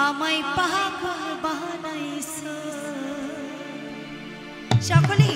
আমায় পাগল বানাইছ সকলে